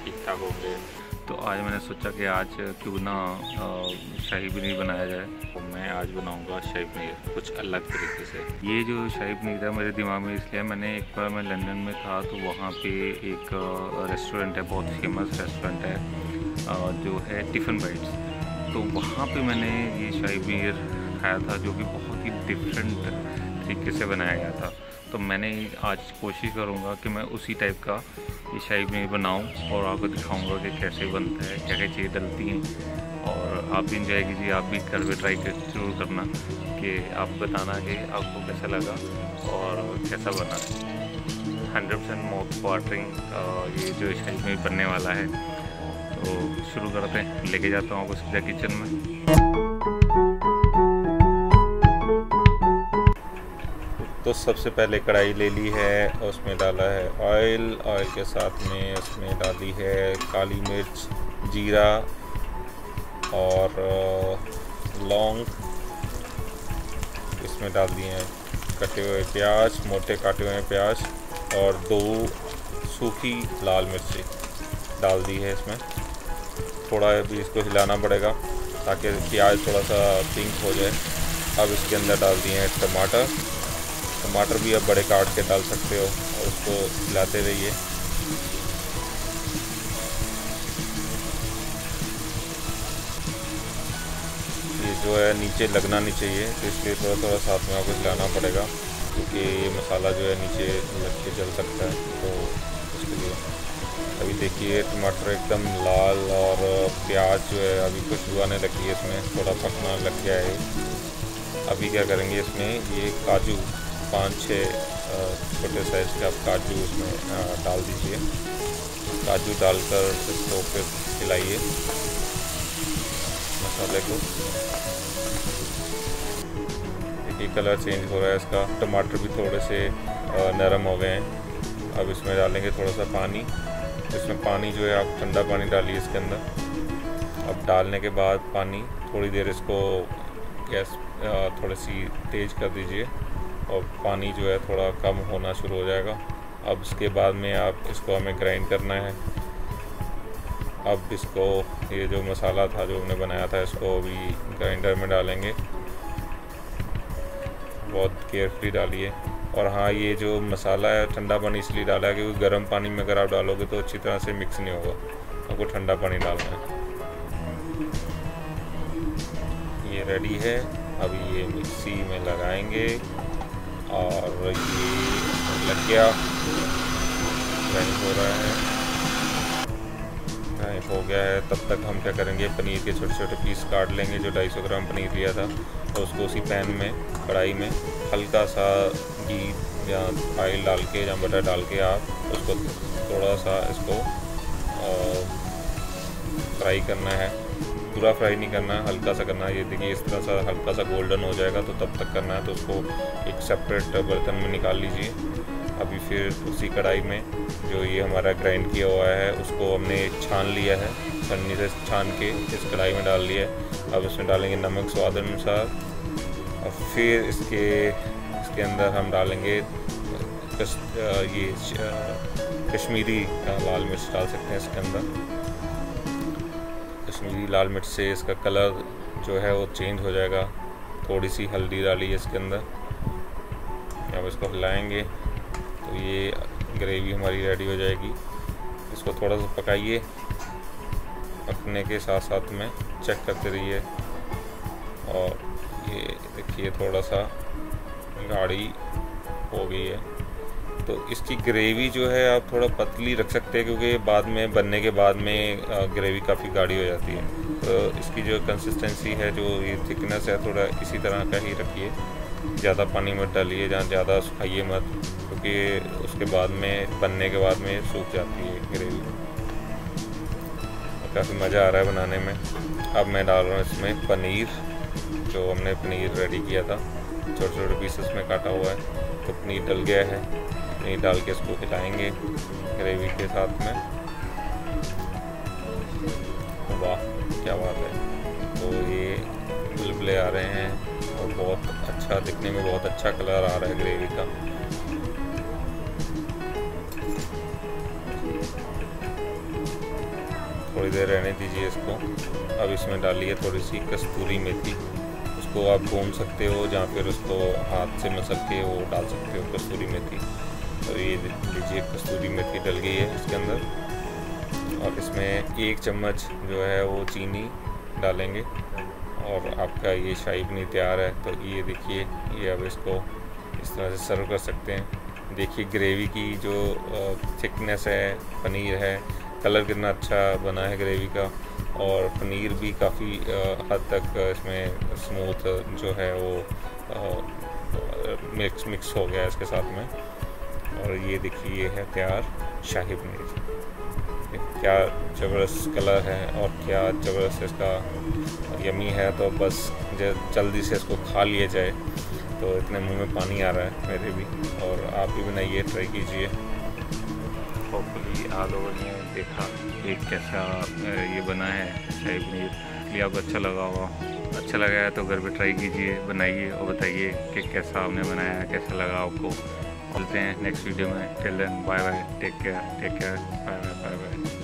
ठीक ठाक होंगे तो आज मैंने सोचा कि आज क्यों ना शाही पनीर बनाया जाए। तो मैं आज बनाऊँगा शाही पनीर कुछ अलग तरीके से। ये जो शाही पनीर है मेरे दिमाग में इसलिए मैंने एक बार मैं लंदन में था तो वहाँ पे एक रेस्टोरेंट है बहुत फ़ेमस रेस्टोरेंट है जो है टिफ़िन बाइट्स तो वहाँ पे मैंने ये शाही पनीर खाया था जो कि बहुत ही डिफरेंट तरीके से बनाया गया था। तो मैंने आज कोशिश करूँगा कि मैं उसी टाइप का ये शाही पनीर बनाऊँ और आपको दिखाऊँगा कि कैसे बनता है क्या क्या चीज़ें डलती हैं। और आप भी इंजॉय कीजिए, आप भी घर पे ट्राई कर, ज़रूर करना कि आप बताना कि आपको कैसा लगा और कैसा बना। हंड्रेड परसेंट माउथ वाटरिंग ये जो शाही पनीर बनने वाला है तो शुरू करते हैं। लेके जाता हूँ आपको सीधा किचन में। तो सबसे पहले कढ़ाई ले ली है, उसमें डाला है ऑयल ऑयल के साथ में उसमें डाली है काली मिर्च, जीरा और लौंग। इसमें डाल दिए हैं कटे हुए प्याज, मोटे काटे हुए प्याज और दो सूखी लाल मिर्ची डाल दी है इसमें। थोड़ा भी इसको हिलाना पड़ेगा ताकि प्याज थोड़ा सा पिंक हो जाए। अब इसके अंदर डाल दिए हैं टमाटर। टमाटर भी आप बड़े काट के डाल सकते हो और उसको हिलाते रहिए। ये जो है नीचे लगना नहीं चाहिए तो इसलिए थोड़ा थोड़ा साथ में आपको हिलाना पड़ेगा, क्योंकि ये मसाला जो है नीचे लग के जल सकता है तो इसके लिए। अभी देखिए, टमाटर एकदम लाल और प्याज जो है अभी खुशबू आने लगी है इसमें, थोड़ा पकना लग गया है। अभी क्या करेंगे इसमें, ये काजू पाँच छः छोटे साइज़ के आप काजू उसमें डाल दीजिए। काजू डालकर इसको फिर खिलाइए। मसाले को। देखिए कलर चेंज हो रहा है इसका। टमाटर भी थोड़े से नरम हो गए हैं। अब इसमें डालेंगे थोड़ा सा पानी। इसमें पानी जो है, आप ठंडा पानी डालिए इसके अंदर। अब डालने के बाद पानी, थोड़ी देर इसको गैस थोड़ी सी तेज़ कर दीजिए। और पानी जो है थोड़ा कम होना शुरू हो जाएगा। अब इसके बाद में आप इसको हमें ग्राइंड करना है। अब इसको, ये जो मसाला था जो हमने बनाया था, इसको अभी ग्राइंडर में डालेंगे। बहुत केयरफुली डालिए। और हाँ ये जो मसाला है, ठंडा पानी इसलिए डाला है क्योंकि गर्म पानी में अगर आप डालोगे तो अच्छी तरह से मिक्स नहीं होगा। आपको ठंडा पानी डालना है। ये रेडी है। अभी ये मिक्सी में लगाएँगे। और ये लग गया। हो रहा है। ग्राइंड हो गया है। तब तक हम क्या करेंगे? पनीर के छोटे छोटे पीस काट लेंगे, जो 250 ग्राम पनीर लिया था। तो उसको उसी पैन में, कढ़ाई में हल्का सा घी या ऑयल डाल के या बटर डाल के आप उसको थोड़ा सा इसको फ्राई करना है। पूरा फ्राई नहीं करना है हल्का सा करना। है ये देखिए, इस तरह सा हल्का सा गोल्डन हो जाएगा तो तब तक करना है तो उसको एक सेपरेट बर्तन में निकाल लीजिए। अभी फिर उसी कढ़ाई में जो ये हमारा ग्राइंड किया हुआ है, उसको हमने छान लिया है, छन्नी से छान के इस कढ़ाई में डाल लिया है। अब इसमें डालेंगे नमक स्वाद अनुसार। और फिर इसके इसके अंदर हम डालेंगे ये कश्मीरी लाल मिर्च डाल सकते हैं इसके अंदर। कश्मीरी लाल मिर्च से इसका कलर जो है वो चेंज हो जाएगा। थोड़ी सी हल्दी डाली है इसके अंदर। अब इसको हिलाएँगे तो ये ग्रेवी हमारी रेडी हो जाएगी। इसको थोड़ा सा पकाइए। पकने के साथ साथ में चेक करते रहिए। और ये देखिए थोड़ा सा गाढ़ी हो गई है। तो इसकी ग्रेवी जो है आप थोड़ा पतली रख सकते हैं क्योंकि बाद में, बनने के बाद में ग्रेवी काफ़ी गाढ़ी हो जाती है। तो इसकी जो कंसिस्टेंसी है, जो ये थिकनेस है, थोड़ा इसी तरह का ही रखिए। ज़्यादा पानी मत डालिए जहाँ ज़्यादा सुखाइए मत, क्योंकि उसके बाद में, बनने के बाद में सूख जाती है ग्रेवी काफ़ी मज़ा आ रहा है बनाने में। अब मैं डाल रहा हूँ इसमें पनीर, जो हमने पनीर रेडी किया था। छोटे छोटे पीसेस में काटा हुआ है तो पनीर डल गया है। पनीर डाल के इसको खिलाएँगे ग्रेवी के साथ में। वाह, क्या बात है। तो ये बुलबुले आ रहे हैं और बहुत अच्छा दिखने में बहुत अच्छा कलर आ रहा है ग्रेवी का। थोड़ी देर रहने दीजिए इसको। अब इसमें डालिए थोड़ी सी कस्तूरी मेथी। उसको आप भून सकते हो या फिर उसको हाथ से मसल के वो डाल सकते हो, कस्तूरी मेथी। तो ये लीजिए कस्तूरी मेथी डल गई है इसके अंदर। और इसमें एक चम्मच जो है वो चीनी डालेंगे और आपका ये शाही पनीर तैयार है। तो ये देखिए, ये अब इसको इस तरह से सर्व कर सकते हैं। देखिए, ग्रेवी की जो थिकनेस है, पनीर है, कलर कितना अच्छा बना है ग्रेवी का। और पनीर भी काफ़ी हद तक इसमें स्मूथ जो है वो मिक्स मिक्स हो गया है इसके साथ में। और ये देखिए, ये है तैयार शाही पनीर क्या ज़बरदस्त कलर है और क्या ज़बरदस्त इसका यमी है तो बस जल्दी से इसको खा लिया जाए। तो इतने मुँह में पानी आ रहा है मेरे भी, और आप भी बनाइए, ट्राई कीजिए। होपफुली आप लोगों ने देखा कि कैसा ये बना है शाही पनीर इसलिए आपको अच्छा लगा होगा। अच्छा लगा है तो घर पे ट्राई कीजिए, बनाइए और बताइए कि कैसा आपने बनाया, कैसा लगा आपको। मिलते हैं नेक्स्ट वीडियो में. Till then bye bye take care take care bye bye bye bye